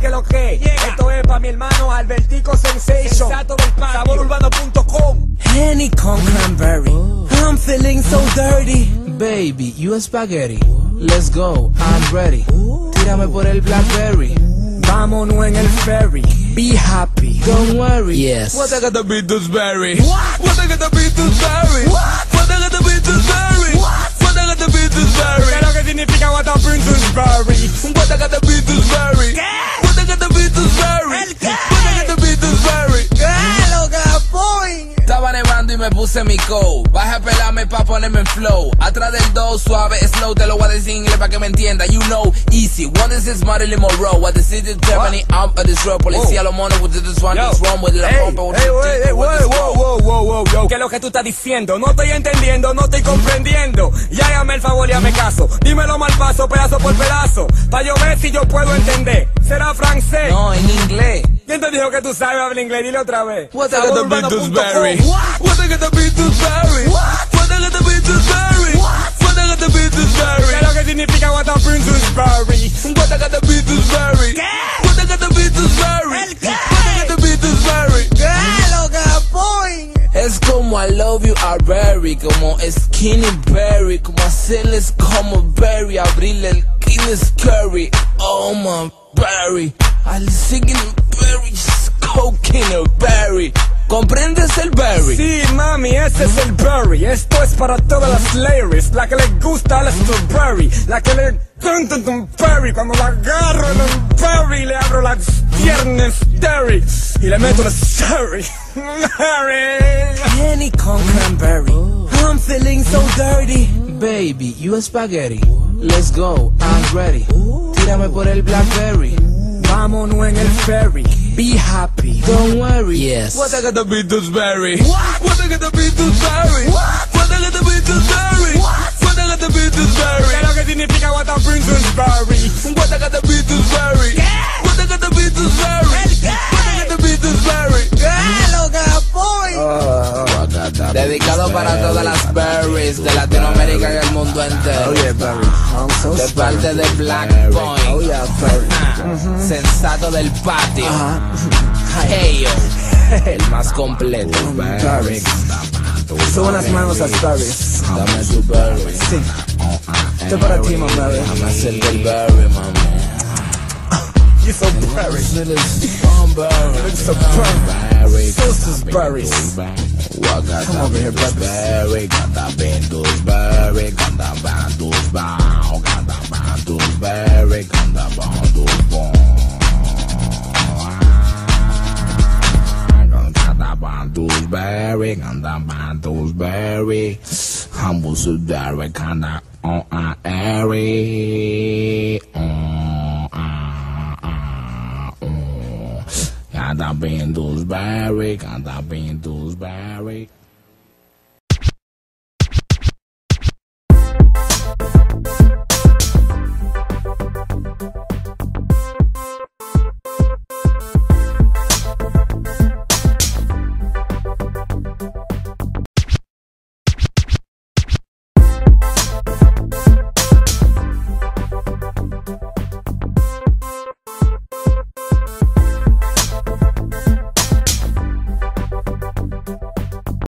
que lo que. Esto es pa' mi hermano Albertico Sensation. Sensato del patio. Saborurbano.com. Henny con cranberry. I'm feeling so dirty. Baby, you a spaghetti. Let's go, I'm ready. Tírame por el Blackberry. Vámonos en el ferry. Be happy. Don't worry. Yes. What I gotta be Dewsbury? What? What I gotta be Dewsbury? What? Puse mi coat. Baja a pelarme pa' ponerme en flow. Atrás del do, suave, slow. Te lo voy a decir en inglés pa' que me entienda. You know, easy. What is this Marilyn Monroe? What the city of Germany? I'm a road. Policía los monos with this one. This wrong with the with the wow, go. wow, wow, wow, wow. ¿Qué es lo que tú estás diciendo? No estoy entendiendo, no estoy comprendiendo. Y hágame el favor y hazme caso. Dímelo mal paso, pedazo por pedazo. Pa' yo ver si yo puedo entender. ¿Será francés? No, en inglés. ¿Quién te dijo que tú sabes hablar inglés? Dile otra vez. What I got the Beatles Berry. What I got the Beatles Berry. What I the Beatles Berry. What I the Beatles Berry. ¿Qué es lo que significa What are the Beatles Berry? What I the Beatles Berry. ¿Qué? What I the Beatles Berry. ¿El qué? What I the Beatles Berry. ¿Qué? Lo que apoyen. Es como I love you, I berry. Como skinny berry. Como hacerles como berry. Abrirle el skin is. Oh my berry. I'm singing cocaine berry. ¿Comprendes el berry? Sí, mami, ese es el berry. Esto es para todas las ladies. La que le gusta la strawberry. La que le encanta un berry. Cuando la agarro en un berry, le abro las piernas dairy. Y le meto la cherry. Mary. Henny con cranberry. I'm feeling so dirty. Baby, you a spaghetti. Let's go, I'm ready. Tírame por el Blackberry. Vámonos en el ferry. Be happy. Don't worry. Yes. What I gotta be Dewsbury? What? What I gotta be Dewsbury? What? What I gotta be Dewsbury? What? What I gotta be ¿Qué Dewsbury? es lo que significa what up in Dewsbury? What I gotta be Dewsbury? What I gotta be Dewsbury? What I gotta be Dewsbury? Ah. Dedicado para todas las berries de Latinoamérica y el mundo entero. Oh, Berry. I'm so De parte de Black Oh Point, yeah, Berry. Sensato del patio. Hey yo, el más completo. Suban las manos a Berries. Dame tu berry. Sí. Esto para ti, brother. Dame hacer del berry, mami. You so. So. Sisters. Come over here, bon. berry, and the battle's berry. Humble so dairy, kinda on a airy. On a, on. Cada bem dos berry, cada bem dos berry.